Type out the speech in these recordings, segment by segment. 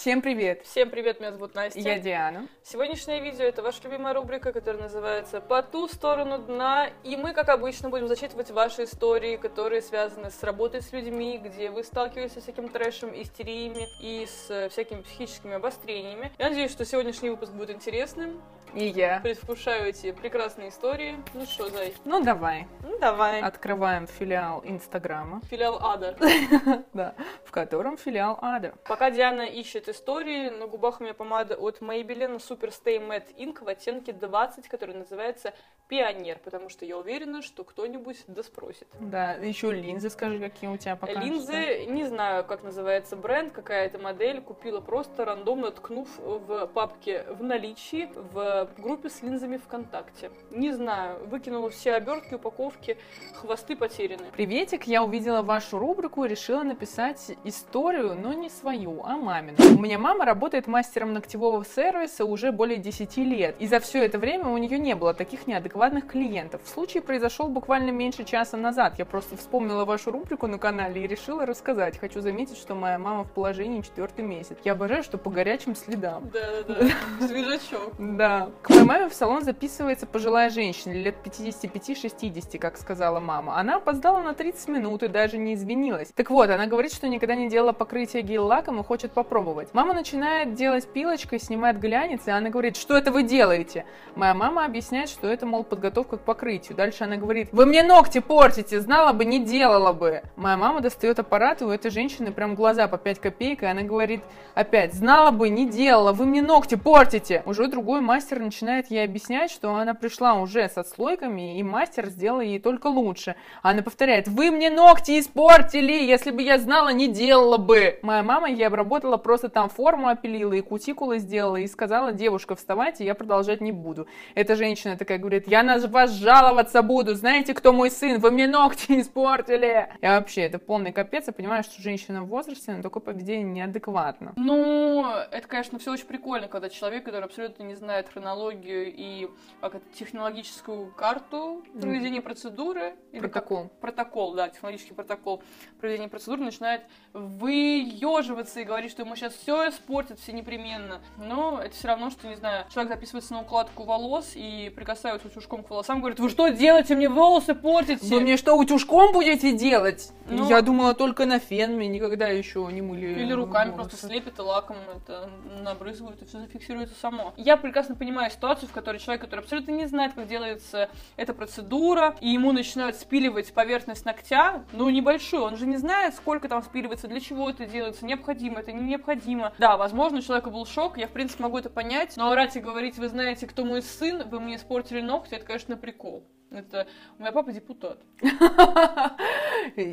Всем привет! Всем привет, меня зовут Настя. Я Диана. Сегодняшнее видео это ваша любимая рубрика, которая называется «По ту сторону дна». И мы, как обычно, будем зачитывать ваши истории, которые связаны с работой с людьми, где вы сталкиваетесь со всяким трэшем, истериями и с всякими психическими обострениями. Я надеюсь, что сегодняшний выпуск будет интересным. И я. Предвкушаю эти прекрасные истории. Ну что, Зай? Ну давай. Ну давай. Открываем филиал Инстаграма. Филиал Ада. Да, в котором филиал Ада. Пока Диана ищет истории, на губах у меня помада от Maybelline Super Stay Matte Ink в оттенке 20, который называется Пионер, потому что я уверена, что кто-нибудь доспросит. Да, еще линзы скажи, какие у тебя пока Линзы, не знаю, как называется бренд, какая это модель, купила просто рандомно, ткнув в папке в наличии в группе с линзами ВКонтакте. Не знаю, выкинула все обертки, упаковки, хвосты потеряны. Приветик, я увидела вашу рубрику и решила написать историю, но не свою, а мамину. У меня мама работает мастером ногтевого сервиса уже более 10 лет, и за все это время у нее не было таких неадекватных клиентов. Случай произошел буквально меньше часа назад. Я просто вспомнила вашу рубрику на канале и решила рассказать. Хочу заметить, что моя мама в положении четвертый месяц. Я обожаю, что по горячим следам. Да-да-да, свежачок. Да. К маме в салон записывается пожилая женщина, лет 55-60, как сказала мама. Она опоздала на 30 минут и даже не извинилась. Так вот, она говорит, что никогда не делала покрытие гель-лаком и хочет попробовать. Мама начинает делать пилочкой, снимает глянец, и она говорит, что это вы делаете? Моя мама объясняет, что это, мол, подготовка к покрытию. Дальше она говорит, вы мне ногти портите, знала бы, не делала бы. Моя мама достает аппарат, и у этой женщины прям глаза по 5 копеек, и она говорит, опять, знала бы, не делала, вы мне ногти портите. Уже другой мастер начинает ей объяснять, что она пришла уже с отслойками, и мастер сделал ей только лучше. Она повторяет, вы мне ногти испортили, если бы я знала, не делала бы. Моя мама ей обработала, просто там форму опилила и кутикулы сделала, и сказала, девушка, вставайте, я продолжать не буду. Эта женщина такая говорит, я на вас жаловаться буду, знаете, кто мой сын, вы мне ногти испортили. И вообще, это полный капец, я понимаю, что женщина в возрасте, но такое поведение неадекватно. Ну, это, конечно, все очень прикольно, когда человек, который абсолютно не знает хронологию и как это, технологическую карту проведения процедуры. или как- Протокол. протокол, да, технологический протокол проведения процедуры начинает выеживаться и говорить, что ему сейчас все испортит, все непременно. Но это все равно, что, не знаю, человек записывается на укладку волос и прикасается утюжком к волосам, говорит, вы что делаете, мне волосы портите? Вы мне что, утюжком будете делать? Ну- Я думала только на фен, мне никогда еще не мыли Или руками волосы. просто слепит и лаком это набрызгают, и все зафиксируется само. Я прекрасно понимаю ситуацию, в которой человек, который абсолютно не знает, как делается эта процедура, и ему начинают спиливать поверхность ногтя, ну, небольшую, он же не знает, сколько там спиливается, для чего это делается, необходимо это, не необходимо. Да, возможно, у человека был шок, я, в принципе, могу это понять, но орать и говорить, вы знаете, кто мой сын, вы мне испортили ногти, это, конечно, прикол. Это у меня папа депутат.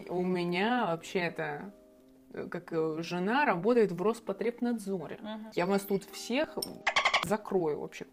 У меня вообще-то э, как э, жена работает в Роспотребнадзоре. Я вас тут всех закрою вообще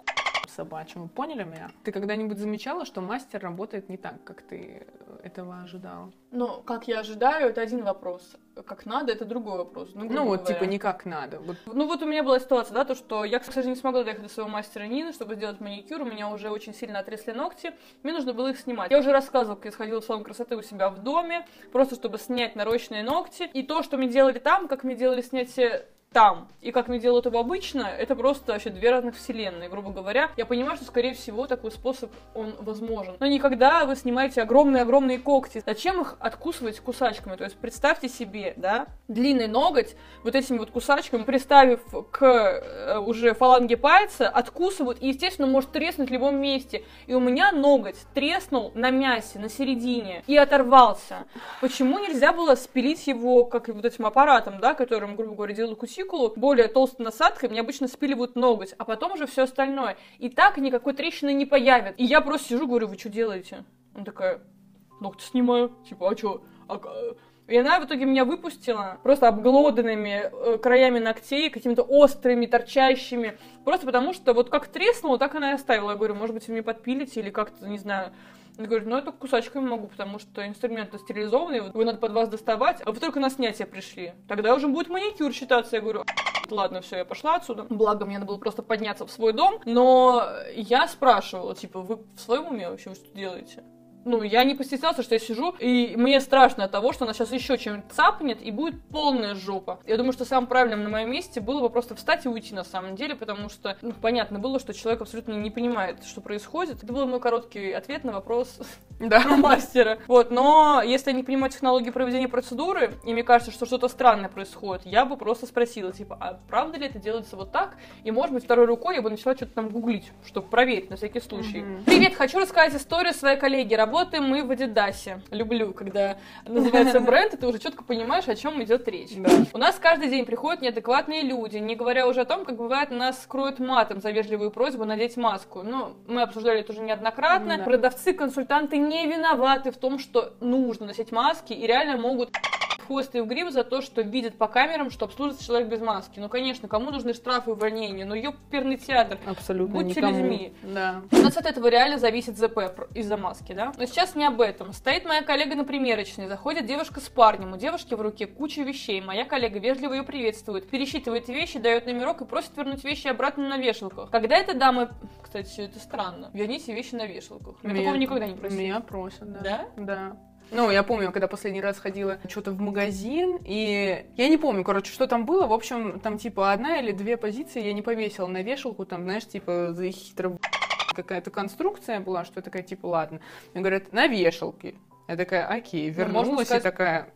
собачьему. Поняли меня? Ты когда-нибудь замечала, что мастер работает не так, как ты э, этого ожидала? Ну, как я ожидаю, это один вопрос. Как надо, это другой вопрос. Ну, Ну вот, говоря. типа, не как надо. Вот Ну вот у меня была ситуация, да, то, что я, к сожалению, не смогла доехать до своего мастера Нины, чтобы сделать маникюр, у меня уже очень сильно отрезли ногти, мне нужно было их снимать. Я уже рассказывала, как я сходила в салон красоты у себя в доме, просто чтобы снять нарощенные ногти, и то, что мне делали там, как мне делали снятие там, и как мне делают его обычно, это просто вообще две разных вселенные, грубо говоря. Я понимаю, что, скорее всего, такой способ, он возможен. Но никогда вы снимаете огромные-огромные когти. Зачем их откусывать кусачками? То есть представьте себе, да, длинный ноготь, вот этими вот кусачками, приставив к э, уже фаланге пальца, откусывают, и, естественно, может треснуть в любом месте. И у меня ноготь треснул на мясе, на середине, и оторвался. Почему нельзя было спилить его, как вот этим аппаратом, да, которым, грубо говоря, делают кутикулу, более толстой насадкой, мне обычно спиливают ноготь, а потом уже все остальное. И так никакой трещины не появится. И я просто сижу, говорю, вы что делаете? Она такая, ногти снимаю. Типа, а что? И она в итоге меня выпустила просто обглоданными э, краями ногтей, какими-то острыми, торчащими. Просто потому что вот как треснула, так она и оставила. Я говорю, может быть, вы мне подпилите или как-то, не знаю. Она говорит, ну я только кусачками могу, потому что инструменты стерилизованные, его надо под вас доставать, а вы только на снятие пришли. Тогда уже будет маникюр считаться. Я говорю, ладно, все, я пошла отсюда. Благо, мне надо было просто подняться в свой дом. Но я спрашивала, типа, вы в своем уме вообще что делаете? Ну, я не постеснялся, что я сижу, и мне страшно от того, что она сейчас еще чем-нибудь цапнет, и будет полная жопа. Я думаю, что самым правильным на моем месте было бы просто встать и уйти на самом деле, потому что, ну, понятно было, что человек абсолютно не понимает, что происходит. Это был мой короткий ответ на вопрос Да. про мастера. Вот, но если я не понимаю технологии проведения процедуры, и мне кажется, что что-то странное происходит, я бы просто спросила, типа, а правда ли это делается вот так? И, может быть, второй рукой я бы начала что-то там гуглить, чтобы проверить на всякий случай. Мгм. Привет, хочу рассказать историю своей коллеги. Работаем мы в Адидасе. Люблю, когда называется бренд, и ты уже четко понимаешь, о чем идет речь. Да. У нас каждый день приходят неадекватные люди, не говоря уже о том, как бывает, нас скроют матом за вежливую просьбу надеть маску. Ну, мы обсуждали это уже неоднократно. Да. Продавцы, консультанты не виноваты в том, что нужно носить маски и реально могут хвост и в гриб за то, что видят по камерам, что обслуживается человек без маски. Ну, конечно, кому нужны штрафы и увольнения? Ну, ёперный театр. Абсолютно Будьте никому. людьми. Да. У нас от этого реально зависит ЗП из-за маски, да? Но сейчас не об этом. Стоит моя коллега на примерочной, заходит девушка с парнем, у девушки в руке куча вещей. Моя коллега вежливо ее приветствует, пересчитывает вещи, дает номерок и просит вернуть вещи обратно на вешалках. Когда эта дама... Кстати, это странно. Верните вещи на вешалках. Я такого никогда не просила. Меня просят, да. Да? Да. Ну, я помню, когда последний раз ходила что-то в магазин, и я не помню, короче, что там было. В общем, там типа одна или две позиции я не повесила на вешалку, там, знаешь, типа за хитро какая-то конструкция была, что я такая, типа, ладно. Мне говорят, на вешалке. Я такая, окей, Ну, можно вернулась сказать- и такая,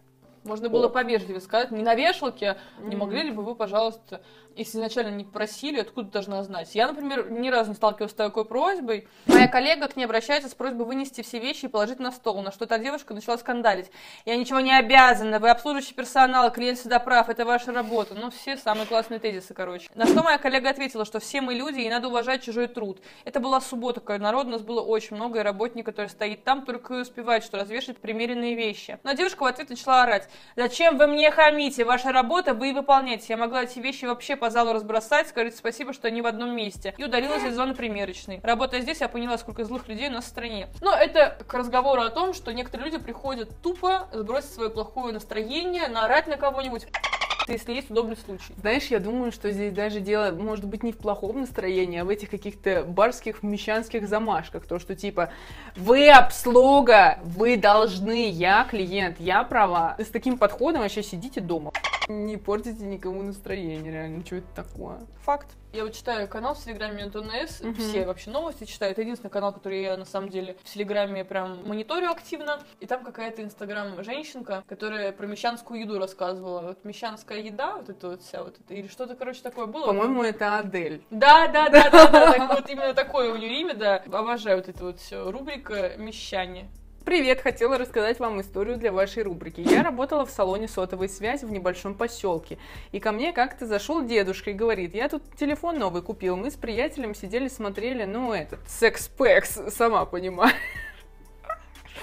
Можно было повежливее сказать, не на вешалке, не могли ли бы вы, пожалуйста, если изначально не просили, откуда должна знать? Я, например, ни разу не сталкивалась с такой просьбой. Моя коллега к ней обращается с просьбой вынести все вещи и положить на стол, на что эта девушка начала скандалить. Я ничего не обязана, вы обслуживающий персонал, клиент всегда прав, это ваша работа. Ну, все самые классные тезисы, короче. На что моя коллега ответила, что все мы люди, и надо уважать чужой труд. Это была суббота, когда народ, у нас было очень много, и работник, который стоит там, только и успевает, что развешивать примеренные вещи. Но девушка в ответ начала орать. Зачем вы мне хамите? Ваша работа, вы и выполняете. Я могла эти вещи вообще по залу разбросать, скажите спасибо, что они в одном месте. И удалилась из зоны примерочной. Работая здесь, я поняла, сколько злых людей у нас в стране. Но это к разговору о том, что некоторые люди приходят тупо сбросить свое плохое настроение, наорать на кого-нибудь, если есть удобный случай. Знаешь, я думаю, что здесь даже дело может быть не в плохом настроении, а в этих каких-то барских, мещанских замашках. То, что типа, вы обслуга, вы должны, я клиент, я права. С таким подходом вообще сидите дома. Не портите никому настроение, реально, что это такое? Факт. Я вот читаю канал в Телеграме НТНС, Мгм. все вообще новости читаю. Это единственный канал, который я на самом деле в Телеграме прям мониторю активно. И там какая-то инстаграм женщинка, которая про мещанскую еду рассказывала. Вот мещанская еда, вот это вот вся вот это, или что-то, короче, такое было. По-моему, это Адель. Да, да, да, да, да, вот именно такое у нее имя, да. Обожаю вот это вот все. Рубрика «Мещане». Привет, хотела рассказать вам историю для вашей рубрики. Я работала в салоне сотовой связи в небольшом поселке. И ко мне как-то зашел дедушка и говорит, я тут телефон новый купил. Мы с приятелем сидели, смотрели, ну, этот, секс-пекс, сама понимаю.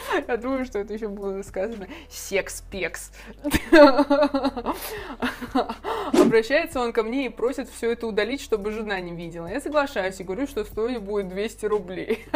Я думаю, что это еще было сказано секс-пекс. Обращается он ко мне и просит все это удалить, чтобы жена не видела. Я соглашаюсь и говорю, что стоить будет 200 рублей.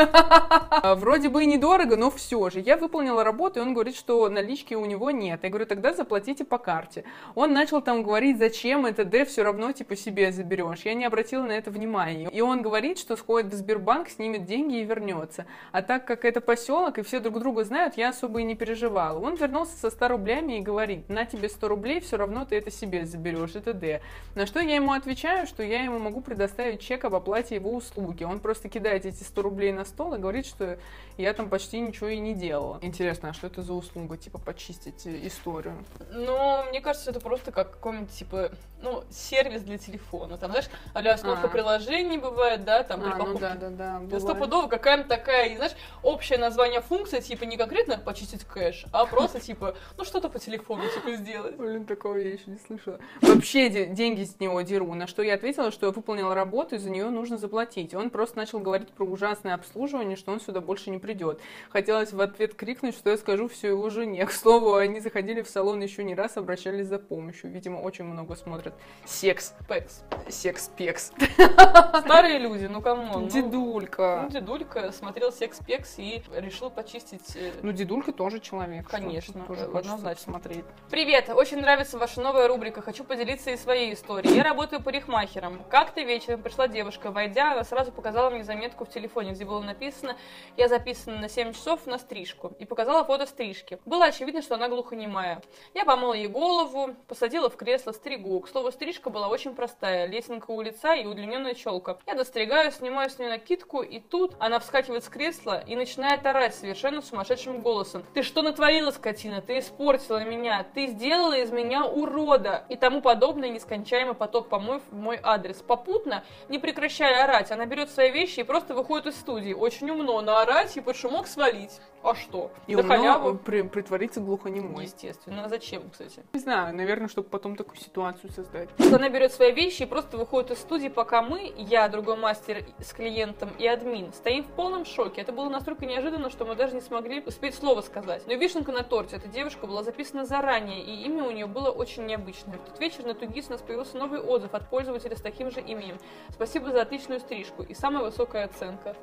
А, Вроде бы и недорого, но все же. Я выполнила работу, и он говорит, что налички у него нет. Я говорю, тогда заплатите по карте. Он начал там говорить, зачем это Д все равно типа себе заберешь. Я не обратила на это внимания. И он говорит, что сходит в Сбербанк, снимет деньги и вернется. А так как это поселок, и все друг друга знают, я особо и не переживала. Он вернулся со 100 рублями и говорит, на тебе 100 рублей, все равно ты это себе заберешь, это Д. На что я ему отвечаю, что я ему могу предоставить чек об оплате его услуги. Он просто кидает эти 100 рублей на стол и говорит, что я там почти ничего и не делала. Интересно, а что это за услуга, типа почистить э, историю? Ну, мне кажется, это просто как какой-нибудь, типа, ну, сервис для телефона. Там, знаешь, а установка А. приложений бывает, да, там, при А, ну покупке. да, да, да. Да стопудово какая-нибудь такая, знаешь, общее название функции, типа, не конкретно почистить кэш, а просто, типа, ну, что-то по телефону, типа, сделать. Блин, такого я еще не слышала. Вообще де- деньги с него деру. На что я ответила, что я выполнила работу, и за нее нужно заплатить. Он просто начал говорить про ужасное обслуживание, что он сюда больше не придет. Хотелось в ответ крикнуть, что я скажу все его жене. К слову, они заходили в салон еще не раз, обращались за помощью. Видимо, очень много смотрят секс. Пэкс. секс-пекс. Старые люди, ну come on. ну, Дедулька. Ну, дедулька смотрел секс-пекс и решил почистить... э, Ну, дедулька тоже человек. Конечно, тоже э, однозначно. смотреть. Привет! Очень нравится ваша новая рубрика. Хочу поделиться и своей историей. Я работаю парикмахером. Как-то вечером пришла девушка. Войдя, она сразу показала мне заметку в телефоне, где было написано «Я записана на 7 часов на стрижку». И показала фото стрижки. Было очевидно, что она глухонемая. Я помыла ей голову, посадила в кресло стригу. К слову, стрижка была очень простая. Лесенка у лица и удлиненная челка. Я достригаю, снимаю с нее накидку, и тут она вскакивает с кресла и начинает орать совершенно сумасшедшим голосом. «Ты что натворила, скотина? Ты испортила меня! Ты сделала из меня урода!» И тому подобное нескончаемый поток помоев в мой адрес. Попутно, не прекращая орать, она берет свои вещи и просто выходит из студии. Очень умно наорать и под шумок свалить. А что? И На умно при- притвориться глухонемой. Естественно. А зачем, кстати? Не знаю, наверное, чтобы потом такую ситуацию создать. она берет свои вещи и просто выходит из студии, пока мы, я, другой мастер с клиентом и админ, стоим в полном шоке. Это было настолько неожиданно, что мы даже не смогли успеть слово сказать. Но вишенка на торте, эта девушка была записана заранее, и имя у нее было очень необычное. В тот вечер на Тугис у нас появился новый отзыв от пользователя с таким же именем. Спасибо за отличную стрижку и самая высокая оценка.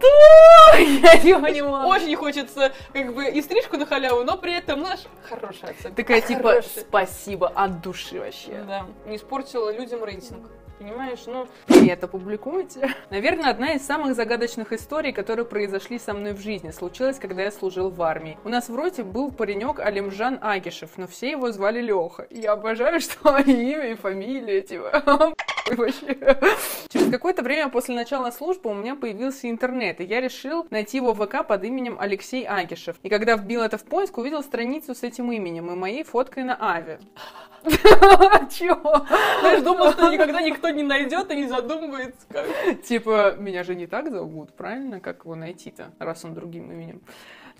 Что? Я не понимаю. Очень хочется как бы и стрижку на халяву, но при этом наш хорошая оценка. Такая типа спасибо от души вообще. Да, не испортила людям рейтинг. Понимаешь, ну, Привет, опубликуйте. Наверное, одна из самых загадочных историй, которые произошли со мной в жизни, случилась, когда я служил в армии. У нас в роте был паренек Алимжан Агишев, но все его звали Леха. Я обожаю, что имя и фамилия, типа. Через какое-то время после начала службы у меня появился интернет, и я решил найти его в ВК под именем Алексей Агишев. И когда вбил это в поиск, увидел страницу с этим именем и моей фоткой на Аве. Чего? знаешь, думал, что никогда никто не найдет и не задумывается. Как... Типа, меня же не так зовут, правильно? Как его найти-то, раз он другим именем?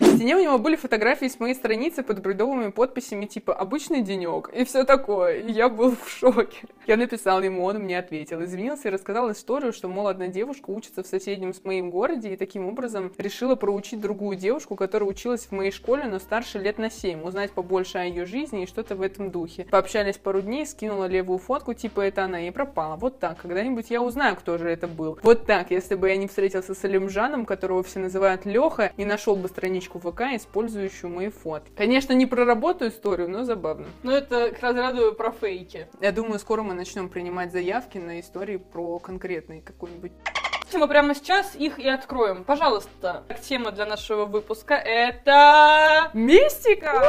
На стене у него были фотографии с моей страницы под бредовыми подписями типа «Обычный денек» и все такое. Я был в шоке. Я написал ему, он мне ответил. Извинился и рассказал историю, что, мол, одна девушка учится в соседнем с моим городе и таким образом решила проучить другую девушку, которая училась в моей школе, но старше лет на 7, узнать побольше о ее жизни и что-то в этом духе. Пообщались пару дней, скинула левую фотку, типа это она, и пропала. Вот так. Когда-нибудь я узнаю, кто же это был. Вот так, если бы я не встретился с Алимжаном, которого все называют Леха, и нашел бы страничку ВК, использующую мои фотки. Конечно, не про работу историю, но забавно. Ну, это к разряду про фейки. Я думаю, скоро мы начнем принимать заявки на истории про конкретный какой-нибудь Мы прямо сейчас их и откроем. Пожалуйста, тема для нашего выпуска это... Мистика!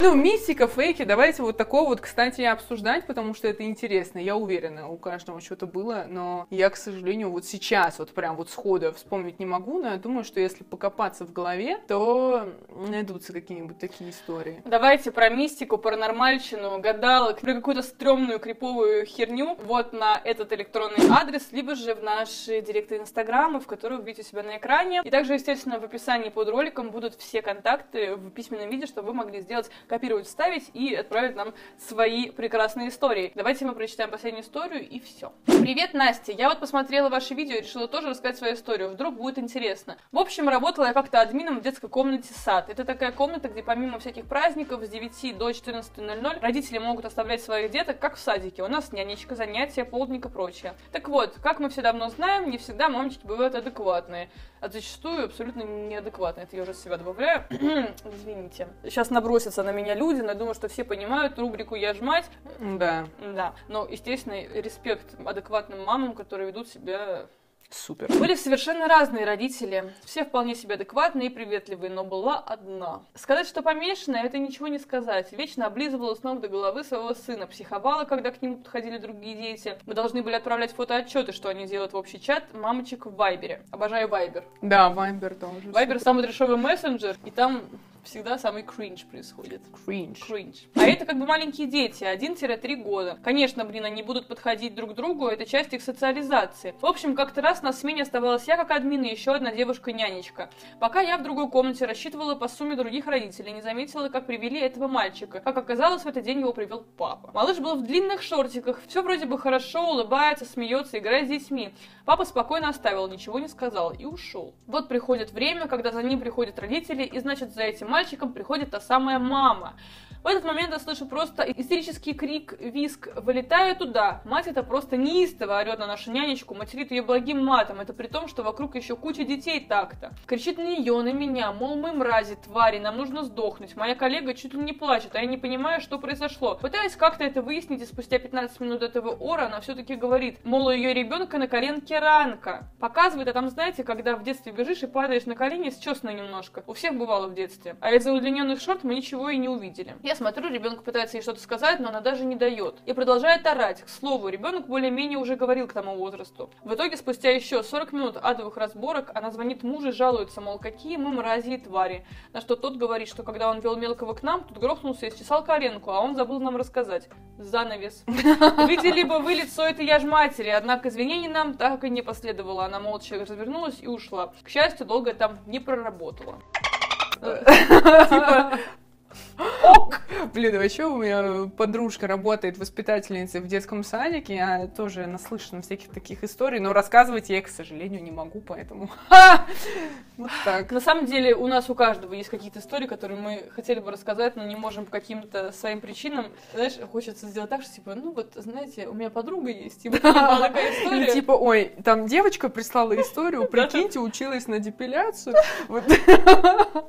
Ну, мистика, фейки, давайте вот такое вот, кстати, обсуждать, потому что это интересно. Я уверена, у каждого что-то было, но я, к сожалению, вот сейчас вот прям вот сходу вспомнить не могу, но я думаю, что если покопаться в голове, то найдутся какие-нибудь такие истории. Давайте про мистику, паранормальщину, гадалок, про какую-то стрёмную криповую херню вот на этот электронный адрес, либо же в наши директы Инстаграма, в которые вы видите себя на экране. И также, естественно, в описании под роликом будут все контакты в письменном виде, чтобы вы могли сделать, копировать, вставить и отправить нам свои прекрасные истории. Давайте мы прочитаем последнюю историю и все. Привет, Настя! Я вот посмотрела ваше видео и решила тоже рассказать свою историю. Вдруг будет интересно. В общем, работала я как-то админом в детской комнате сад. Это такая комната, где помимо всяких праздников с 9 до 14.00 родители могут оставлять своих деток, как в садике. У нас нянечка, занятия, полдник и прочее. Так вот, как мы все давно знаем, не всегда мамочки бывают адекватные. А зачастую абсолютно неадекватные. Это я уже себя добавляю. Извините. Сейчас набросятся на меня люди, но я думаю, что все понимают рубрику «Я ж мать». Да, Да. Но, естественно, респект адекватным мамам, которые ведут себя супер. были совершенно разные родители, все вполне себе адекватные и приветливые, но была одна. Сказать, что помешанная, это ничего не сказать. Вечно облизывала с ног до головы своего сына, психовала, когда к нему подходили другие дети. Мы должны были отправлять фотоотчеты, что они делают в общий чат мамочек в Вайбере. Обожаю Вайбер. Да, Вайбер тоже. Вайбер самый трешовый мессенджер, и там всегда самый кринж происходит. Кринж. Кринж. А это как бы маленькие дети, 1-3 года. Конечно, блин, они будут подходить друг к другу, это часть их социализации. В общем, как-то раз на смене оставалась я как админ и еще одна девушка-нянечка. Пока я в другой комнате рассчитывала по сумме других родителей, не заметила, как привели этого мальчика. Как оказалось, в этот день его привел папа. Малыш был в длинных шортиках, все вроде бы хорошо, улыбается, смеется, играет с детьми. Папа спокойно оставил, ничего не сказал и ушел. Вот приходит время, когда за ним приходят родители, и значит за этим мальчиком приходит та самая мама. В этот момент я слышу просто истерический крик, виск, вылетаю туда. Мать это просто неистово орет на нашу нянечку, материт ее благим матом. Это при том, что вокруг еще куча детей так-то. Кричит на нее, на меня, мол, мы мрази, твари, нам нужно сдохнуть. Моя коллега чуть ли не плачет, а я не понимаю, что произошло. Пытаюсь как-то это выяснить, и спустя 15 минут этого ора она все-таки говорит, мол, у ее ребенка на коленке ранка. Показывает, а там, знаете, когда в детстве бежишь и падаешь на колени, счестно немножко. У всех бывало в детстве. А из-за удлиненных шорт мы ничего и не увидели. Я смотрю, ребенок пытается ей что-то сказать, но она даже не дает. И продолжает орать. К слову, ребенок более-менее уже говорил к тому возрасту. В итоге, спустя еще 40 минут адовых разборок, она звонит мужу и жалуется, мол, какие мы мрази и твари. На что тот говорит, что когда он вел мелкого к нам, тут грохнулся и счесал коленку, а он забыл нам рассказать. Занавес. Видели бы вы лицо этой я ж матери, однако извинений нам так и не последовало. Она молча развернулась и ушла. К счастью, долго там не проработала. Типа, ок! Блин, а вообще у меня подружка работает воспитательницей в детском садике, я тоже наслышана всяких таких историй, но рассказывать я, к сожалению, не могу, поэтому... Вот так. На самом деле у нас у каждого есть какие-то истории, которые мы хотели бы рассказать, но не можем по каким-то своим причинам. Знаешь, хочется сделать так, что типа, ну вот, знаете, у меня подруга есть, типа, такая история. Типа, ой, там девочка прислала историю, прикиньте, училась на депиляцию.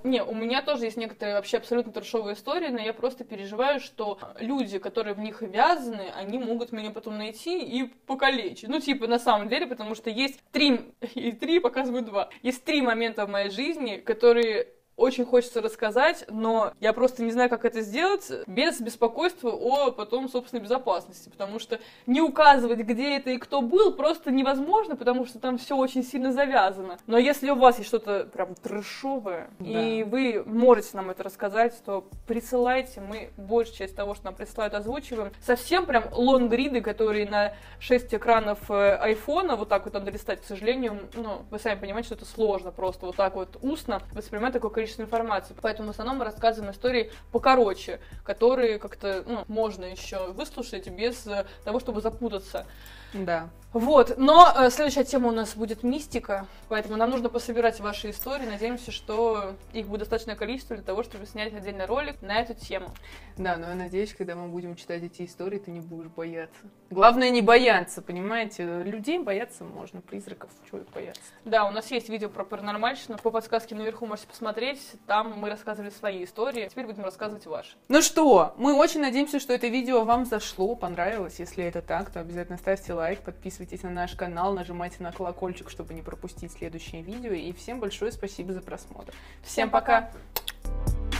Не, у меня тоже есть некоторые вообще абсолютно трешовые истории, но я просто переживаю, что люди, которые в них вязаны, они могут меня потом найти и покалечить. Ну, типа, на самом деле, потому что есть три, и три показывают два. Есть три момента в моей жизни, которые очень хочется рассказать, но я просто не знаю, как это сделать без беспокойства о потом собственной безопасности, потому что не указывать, где это и кто был, просто невозможно, потому что там все очень сильно завязано. Но если у вас есть что-то прям трешовое, да. и вы можете нам это рассказать, то присылайте, мы большую часть того, что нам присылают, озвучиваем. Совсем прям лонгриды, которые на 6 экранов э, айфона, вот так вот там долистать, к сожалению, ну, вы сами понимаете, что это сложно просто вот так вот устно воспринимать такое количество количество информации. Поэтому в основном мы рассказываем истории покороче, которые как-то ну, можно еще выслушать без э, того, чтобы запутаться. Да. Вот, но э, следующая тема у нас будет мистика, поэтому нам нужно пособирать ваши истории. Надеемся, что их будет достаточное количество для того, чтобы снять отдельный ролик на эту тему. Да, но я надеюсь, когда мы будем читать эти истории, ты не будешь бояться. Главное не бояться, понимаете? Людей бояться можно, призраков, чего бояться. Да, у нас есть видео про паранормальщину, по подсказке наверху можете посмотреть. Там мы рассказывали свои истории, теперь будем рассказывать ваши. Ну что, мы очень надеемся, что это видео вам зашло, понравилось. Если это так, то обязательно ставьте лайк, подписывайтесь на наш канал, нажимайте на колокольчик, чтобы не пропустить следующие видео. И всем большое спасибо за просмотр. Всем пока! пока.